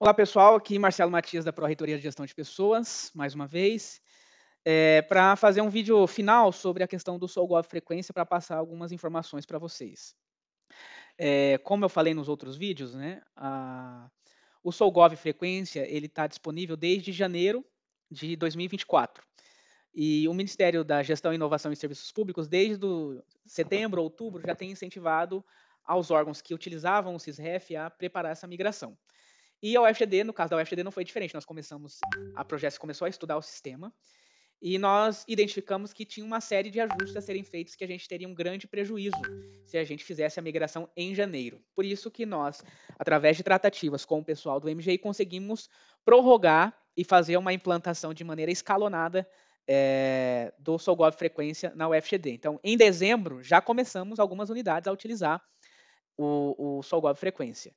Olá, pessoal. Aqui Marcelo Matias, da Pró-Reitoria de Gestão de Pessoas, mais uma vez, é, para fazer um vídeo final sobre a questão do SolGov Frequência para passar algumas informações para vocês. É, como eu falei nos outros vídeos, né, a, o SolGov Frequência está disponível desde janeiro de 2024. E o Ministério da Gestão, Inovação e Serviços Públicos, desde setembro, outubro, já tem incentivado aos órgãos que utilizavam o SISREF a preparar essa migração. E a UFGD, no caso da UFGD, não foi diferente. Nós começamos, a Projeto começou a estudar o sistema e nós identificamos que tinha uma série de ajustes a serem feitos que a gente teria um grande prejuízo se a gente fizesse a migração em janeiro. Por isso que nós, através de tratativas com o pessoal do MGI, conseguimos prorrogar e fazer uma implantação de maneira escalonada é, do Solgov Frequência na UFGD. Então, em dezembro, já começamos algumas unidades a utilizar o, o Solgov Frequência.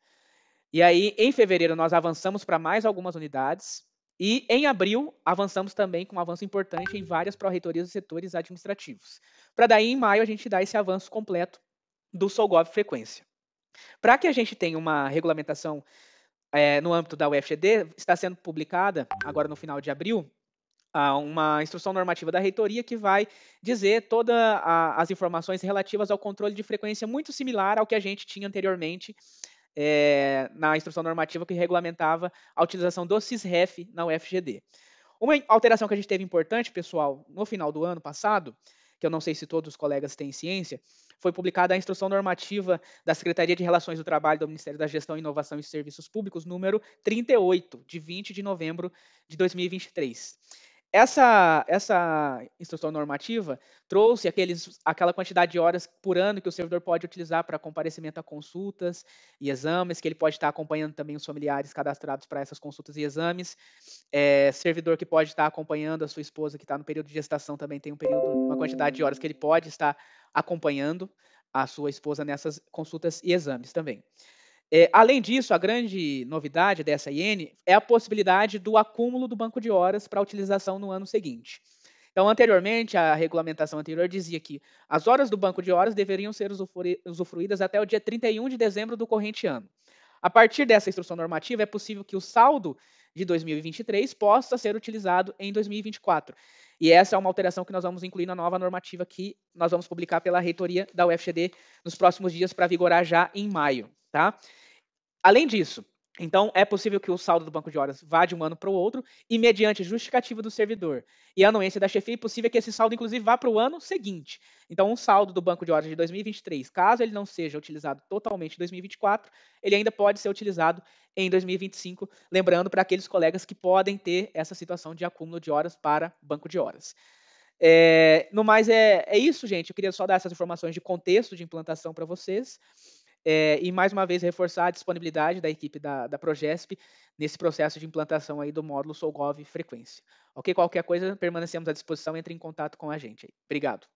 E aí, em fevereiro, nós avançamos para mais algumas unidades. E em abril, avançamos também com um avanço importante em várias pró-reitorias e setores administrativos. Para daí, em maio, a gente dar esse avanço completo do Solgov Frequência. Para que a gente tenha uma regulamentação é, no âmbito da UFGD, está sendo publicada, agora no final de abril, uma instrução normativa da reitoria que vai dizer todas as informações relativas ao controle de frequência muito similar ao que a gente tinha anteriormente é, na instrução normativa que regulamentava a utilização do CISREF na UFGD. Uma alteração que a gente teve importante, pessoal, no final do ano passado, que eu não sei se todos os colegas têm ciência, foi publicada a instrução normativa da Secretaria de Relações do Trabalho do Ministério da Gestão, Inovação e Serviços Públicos, número 38, de 20 de novembro de 2023. Essa, essa instrução normativa trouxe aqueles, aquela quantidade de horas por ano que o servidor pode utilizar para comparecimento a consultas e exames, que ele pode estar acompanhando também os familiares cadastrados para essas consultas e exames. É, servidor que pode estar acompanhando a sua esposa que está no período de gestação também tem um período, uma quantidade de horas que ele pode estar acompanhando a sua esposa nessas consultas e exames também. É, além disso, a grande novidade dessa IN é a possibilidade do acúmulo do banco de horas para utilização no ano seguinte. Então, anteriormente, a regulamentação anterior dizia que as horas do banco de horas deveriam ser usufruídas até o dia 31 de dezembro do corrente ano. A partir dessa instrução normativa, é possível que o saldo de 2023 possa ser utilizado em 2024. E essa é uma alteração que nós vamos incluir na nova normativa que nós vamos publicar pela reitoria da UFGD nos próximos dias para vigorar já em maio. Tá? Além disso, então, é possível que o saldo do banco de horas vá de um ano para o outro e, mediante justificativa do servidor e anuência da chefia, é possível que esse saldo, inclusive, vá para o ano seguinte. Então, um saldo do banco de horas de 2023, caso ele não seja utilizado totalmente em 2024, ele ainda pode ser utilizado em 2025, lembrando para aqueles colegas que podem ter essa situação de acúmulo de horas para banco de horas. É, no mais, é, é isso, gente. Eu queria só dar essas informações de contexto de implantação para vocês. É, e mais uma vez reforçar a disponibilidade da equipe da, da Progesp nesse processo de implantação aí do módulo Solgov Frequência. Ok? Qualquer coisa, permanecemos à disposição, entre em contato com a gente. Aí. Obrigado.